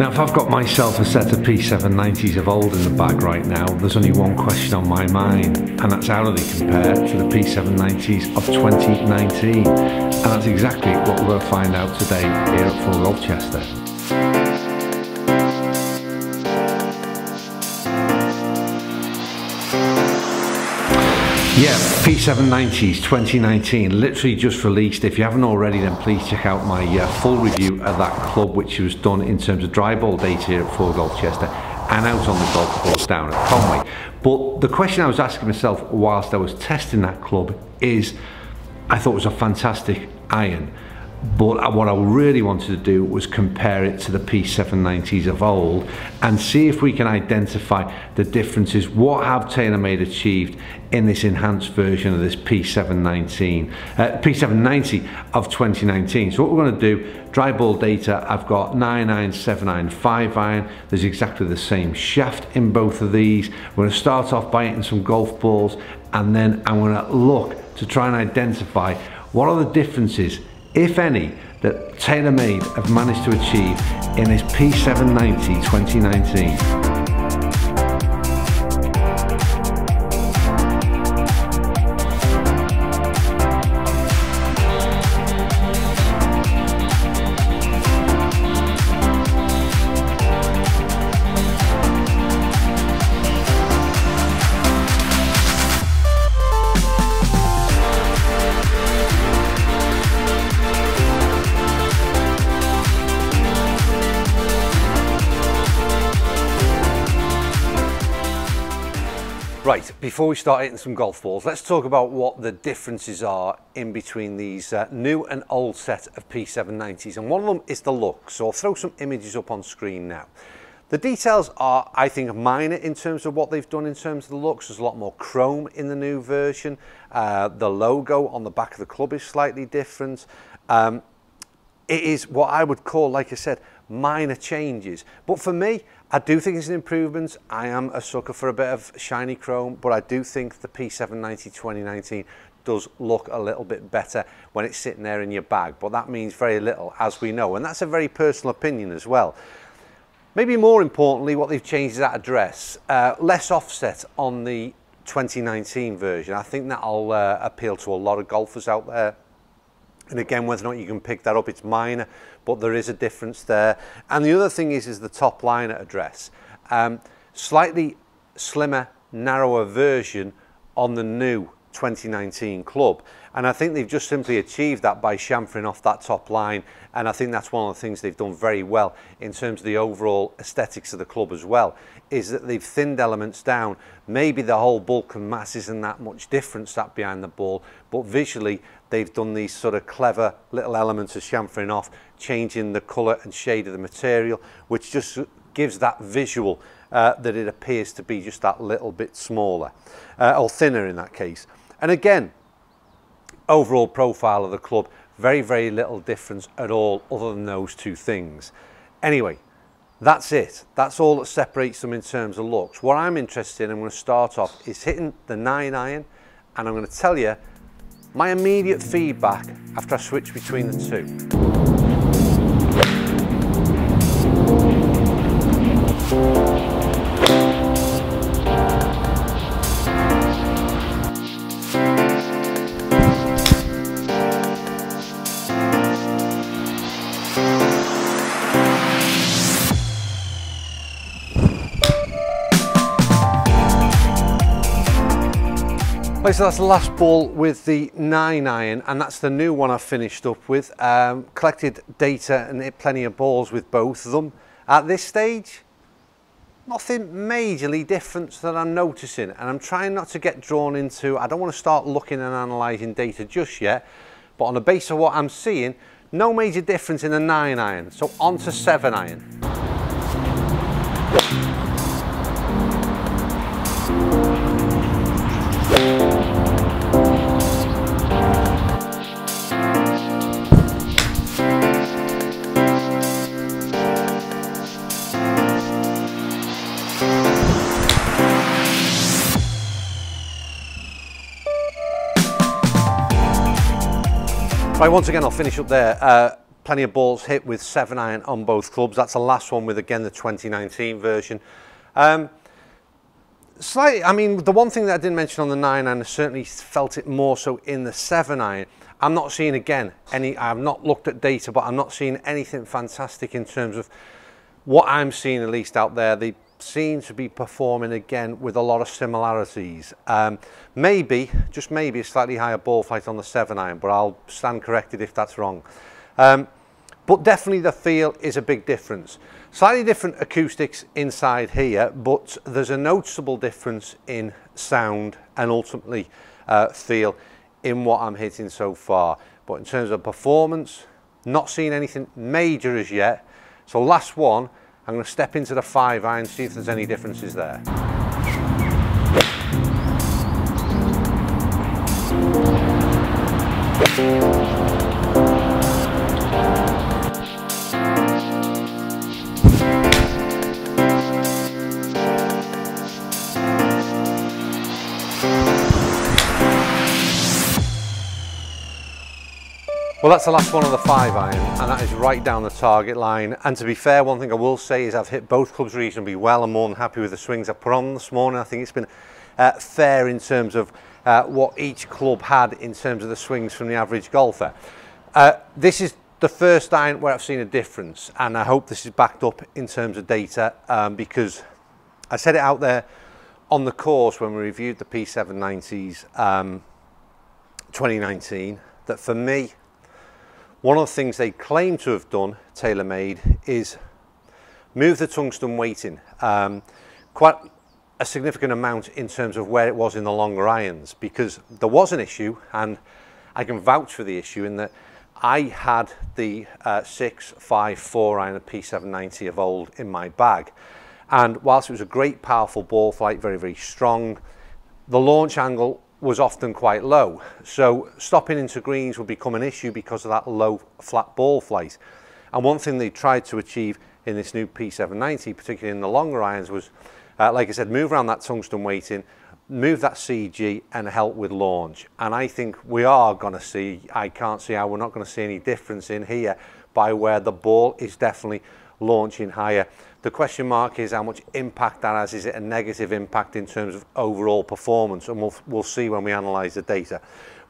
Now, if I've got myself a set of P790s of old in the bag right now, there's only one question on my mind, and that's how do they compare to the P790s of 2019? And that's exactly what to find out today here at Full Rochester. Yeah, P790s 2019, literally just released. If you haven't already, then please check out my uh, full review of that club, which was done in terms of dry ball data here at Full Golfchester and out on the golf course down at Conway. But the question I was asking myself whilst I was testing that club is, I thought it was a fantastic iron. But what I really wanted to do was compare it to the P790s of old and see if we can identify the differences. What have TaylorMade achieved in this enhanced version of this P719, uh, P790 of 2019? So what we're going to do, dry ball data, I've got 9 iron, 7 iron, 5 iron. There's exactly the same shaft in both of these. We're going to start off by hitting some golf balls and then I'm going to look to try and identify what are the differences if any, that TaylorMade have managed to achieve in this P790 2019. Right, before we start hitting some golf balls, let's talk about what the differences are in between these uh, new and old set of P790s. And one of them is the look. So I'll throw some images up on screen now. The details are, I think, minor in terms of what they've done in terms of the looks. There's a lot more chrome in the new version. Uh, the logo on the back of the club is slightly different. Um, it is what I would call, like I said, minor changes. But for me, I do think it's an improvement. I am a sucker for a bit of shiny chrome, but I do think the P790 2019 does look a little bit better when it's sitting there in your bag, but that means very little, as we know, and that's a very personal opinion as well. Maybe more importantly, what they've changed is that address. Uh, less offset on the 2019 version. I think that'll uh, appeal to a lot of golfers out there. And again, whether or not you can pick that up, it's minor, but there is a difference there. And the other thing is, is the top liner address. Um, slightly slimmer, narrower version on the new 2019 club. And I think they've just simply achieved that by chamfering off that top line. And I think that's one of the things they've done very well in terms of the overall aesthetics of the club as well, is that they've thinned elements down. Maybe the whole bulk and mass isn't that much different sat behind the ball, but visually they've done these sort of clever little elements of chamfering off, changing the colour and shade of the material, which just gives that visual uh, that it appears to be just that little bit smaller, uh, or thinner in that case. And again, overall profile of the club, very, very little difference at all other than those two things. Anyway, that's it. That's all that separates them in terms of looks. What I'm interested in, I'm going to start off, is hitting the 9 iron, and I'm going to tell you my immediate feedback after I switch between the two. Okay, so that's the last ball with the 9 iron and that's the new one I finished up with. Um, collected data and hit plenty of balls with both of them. At this stage, nothing majorly different that I'm noticing and I'm trying not to get drawn into, I don't want to start looking and analysing data just yet, but on the base of what I'm seeing, no major difference in the 9 iron, so on to 7 iron. Right, once again, I'll finish up there. Uh, plenty of balls hit with 7 iron on both clubs. That's the last one with, again, the 2019 version. Um, slightly, I mean, the one thing that I didn't mention on the 9 iron, I certainly felt it more so in the 7 iron. I'm not seeing, again, any, I've not looked at data, but I'm not seeing anything fantastic in terms of what I'm seeing, at least out there. They seem to be performing again with a lot of similarities. Um, maybe, just maybe, a slightly higher ball flight on the 7 iron, but I'll stand corrected if that's wrong. Um, but definitely the feel is a big difference. Slightly different acoustics inside here, but there's a noticeable difference in sound and ultimately uh, feel in what I'm hitting so far. But in terms of performance, not seeing anything major as yet. So last one, I'm going to step into the 5 iron, see if there's any differences there. Well, that's the last one of the five iron, and that is right down the target line. And to be fair, one thing I will say is I've hit both clubs reasonably well. I'm more than happy with the swings I put on this morning. I think it's been uh, fair in terms of uh, what each club had in terms of the swings from the average golfer. Uh, this is the first iron where I've seen a difference, and I hope this is backed up in terms of data um, because I said it out there on the course when we reviewed the P790s um, 2019 that for me one of the things they claim to have done, TaylorMade, is move the tungsten weighting um, quite a significant amount in terms of where it was in the longer irons because there was an issue and I can vouch for the issue in that I had the uh, 6, 5, 4 iron of P790 of old in my bag. And whilst it was a great powerful ball flight, very, very strong, the launch angle was often quite low. So stopping into greens would become an issue because of that low flat ball flight. And one thing they tried to achieve in this new P790, particularly in the longer irons, was, uh, like I said, move around that tungsten weighting, move that CG and help with launch. And I think we are going to see, I can't see how we're not going to see any difference in here by where the ball is definitely launching higher. The question mark is how much impact that has. Is it a negative impact in terms of overall performance? And we'll, we'll see when we analyse the data.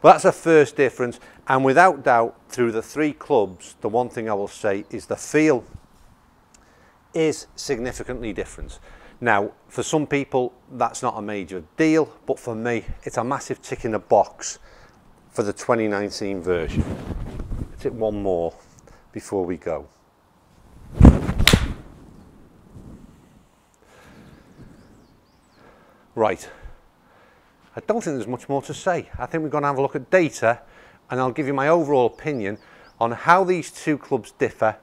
But that's a first difference. And without doubt, through the three clubs, the one thing I will say is the feel is significantly different. Now, for some people, that's not a major deal, but for me, it's a massive tick in the box for the 2019 version. Let's hit one more before we go. Right. I don't think there's much more to say. I think we're going to have a look at data and I'll give you my overall opinion on how these two clubs differ.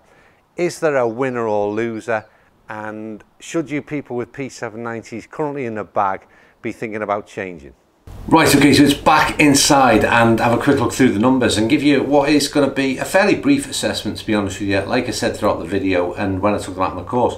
Is there a winner or loser? And should you people with P790s currently in the bag be thinking about changing? Right, okay, so it's back inside and have a quick look through the numbers and give you what is going to be a fairly brief assessment, to be honest with you. Like I said throughout the video and when I took about the course,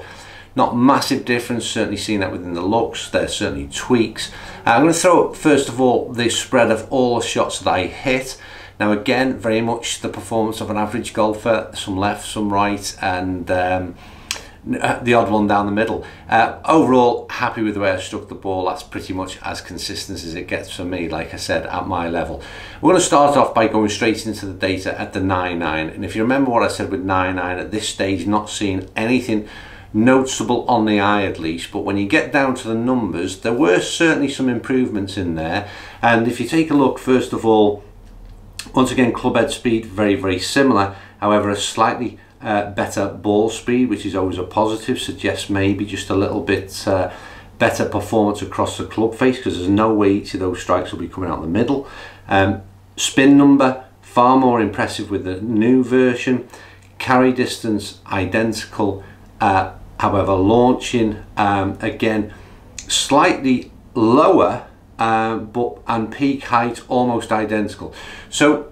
not massive difference, certainly seeing that within the looks, there's certainly tweaks. Uh, I'm going to throw up first of all the spread of all the shots that I hit. Now again, very much the performance of an average golfer, some left, some right, and um, uh, the odd one down the middle. Uh, overall, happy with the way I struck the ball. That's pretty much as consistent as it gets for me, like I said, at my level. We're going to start off by going straight into the data at the 9-9. And if you remember what I said with 9-9, at this stage, not seeing anything noticeable on the eye at least but when you get down to the numbers there were certainly some improvements in there. And if you take a look first of all once again club head speed very very similar. However a slightly uh, better ball speed which is always a positive suggests maybe just a little bit uh, better performance across the club face because there's no way each of those strikes will be coming out the middle. Um, spin number far more impressive with the new version. Carry distance identical uh, However, launching um, again slightly lower, um, but and peak height almost identical. So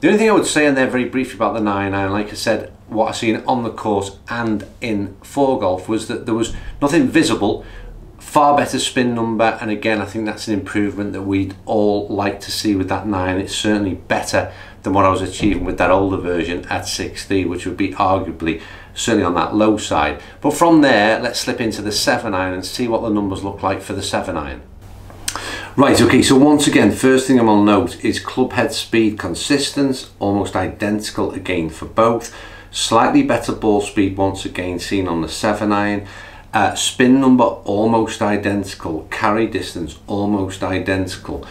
the only thing I would say in there very briefly about the 9 iron, like I said, what I seen on the course and in 4 golf was that there was nothing visible, far better spin number, and again I think that's an improvement that we'd all like to see with that 9. It's certainly better than what I was achieving with that older version at 60, which would be arguably certainly on that low side. But from there, let's slip into the 7 iron and see what the numbers look like for the 7 iron. Right, okay, so once again, first thing I'm to note is club head speed consistent, almost identical again for both. Slightly better ball speed once again seen on the 7 iron. Uh, spin number almost identical, carry distance almost identical.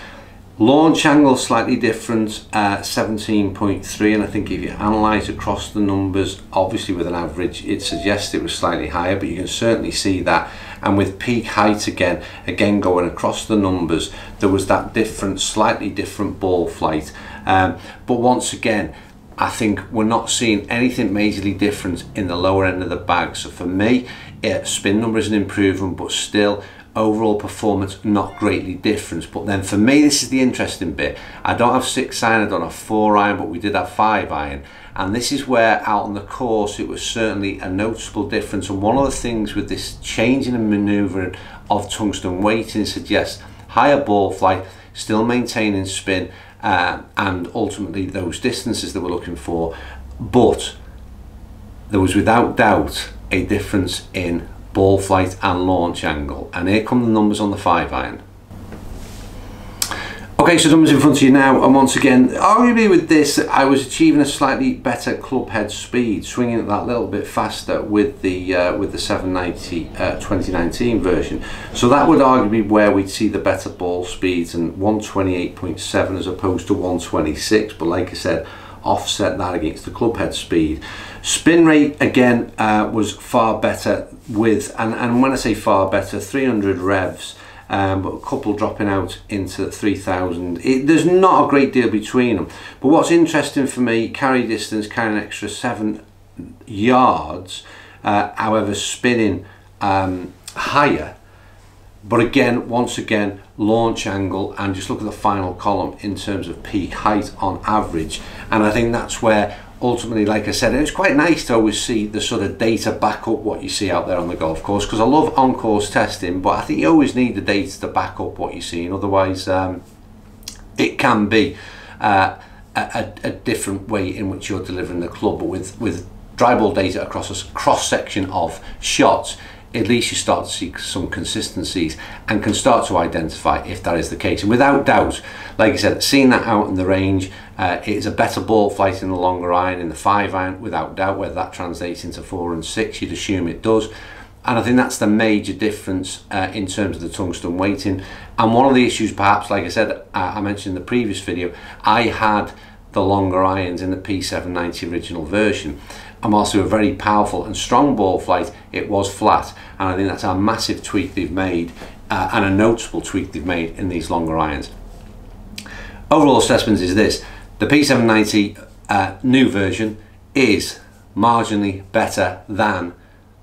Launch angle slightly different, uh, 17.3 and I think if you analyse across the numbers, obviously with an average it suggests it was slightly higher but you can certainly see that. And with peak height again, again going across the numbers there was that different, slightly different ball flight. Um, but once again I think we're not seeing anything majorly different in the lower end of the bag. So for me yeah, spin number is an improvement but still overall performance not greatly different. But then for me this is the interesting bit. I don't have six iron I don't have four iron but we did have five iron. And this is where out on the course it was certainly a noticeable difference. And one of the things with this changing and manoeuvring of tungsten weighting suggests higher ball flight still maintaining spin uh, and ultimately those distances that we're looking for. But there was without doubt a difference in ball flight and launch angle. And here come the numbers on the 5 iron. Okay, so numbers in front of you now, and once again, arguably with this, I was achieving a slightly better club head speed, swinging it that little bit faster with the uh, with the 790 uh, 2019 version. So that would arguably be where we'd see the better ball speeds, and 128.7 as opposed to 126. But like I said, offset that against the club head speed. Spin rate again uh, was far better with, and, and when I say far better, 300 revs, um, but a couple dropping out into 3000. There's not a great deal between them. But what's interesting for me, carry distance, carrying an extra seven yards, uh, however, spinning um, higher but again, once again, launch angle and just look at the final column in terms of peak height on average. And I think that's where ultimately, like I said, it's quite nice to always see the sort of data back up what you see out there on the golf course because I love on-course testing, but I think you always need the data to back up what you're seeing. Otherwise, um, it can be uh, a, a, different way in which you're delivering the club, but with, with dry ball data across a cross section of shots, at least you start to see some consistencies and can start to identify if that is the case. And without doubt, like I said, seeing that out in the range, uh, it's a better ball flight in the longer iron, in the five iron, without doubt. Whether that translates into four and six, you'd assume it does. And I think that's the major difference uh, in terms of the tungsten weighting. And one of the issues, perhaps, like I said, uh, I mentioned in the previous video, I had the longer irons in the P790 original version. I'm also a very powerful and strong ball flight, it was flat. And I think that's a massive tweak they've made uh, and a noticeable tweak they've made in these longer irons. Overall assessment is this, the P790 uh, new version is marginally better than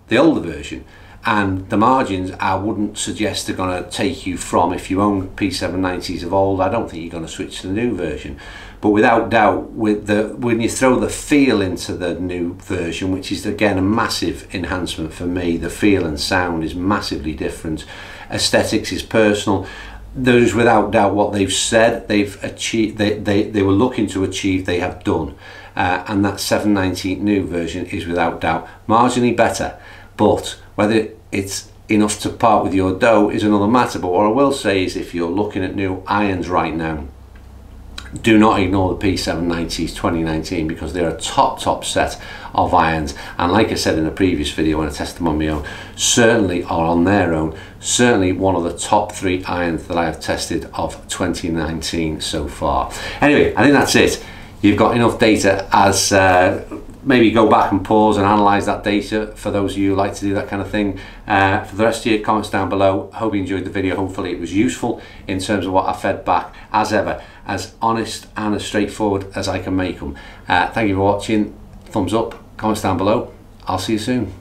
the older version and the margins I wouldn't suggest they're going to take you from if you own P790s of old I don't think you're going to switch to the new version. But without doubt with the when you throw the feel into the new version which is again a massive enhancement for me the feel and sound is massively different. Aesthetics is personal. There's without doubt what they've said they've achieved they, they, they were looking to achieve they have done. Uh, and that 790 new version is without doubt marginally better but whether it's enough to part with your dough is another matter but what I will say is if you're looking at new irons right now do not ignore the P790s 2019 because they're a top top set of irons. And like I said in a previous video when I tested them on my own certainly are on their own certainly one of the top three irons that I have tested of 2019 so far. Anyway I think that's it. You've got enough data as uh, maybe go back and pause and analyze that data for those of you who like to do that kind of thing uh, for the rest of your comments down below hope you enjoyed the video hopefully it was useful in terms of what I fed back as ever as honest and as straightforward as I can make them. Uh, thank you for watching. Thumbs up, comments down below. I'll see you soon.